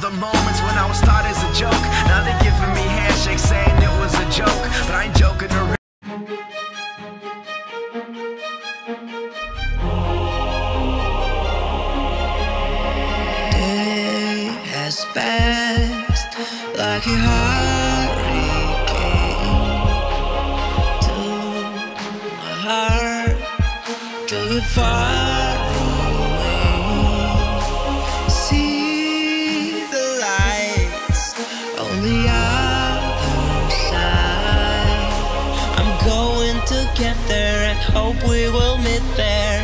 the moments when I was taught as a joke. Now they're giving me handshakes saying it was a joke, but I ain't joking around. Day has passed like a hurricane to my heart, to the fire. Hope we will meet there.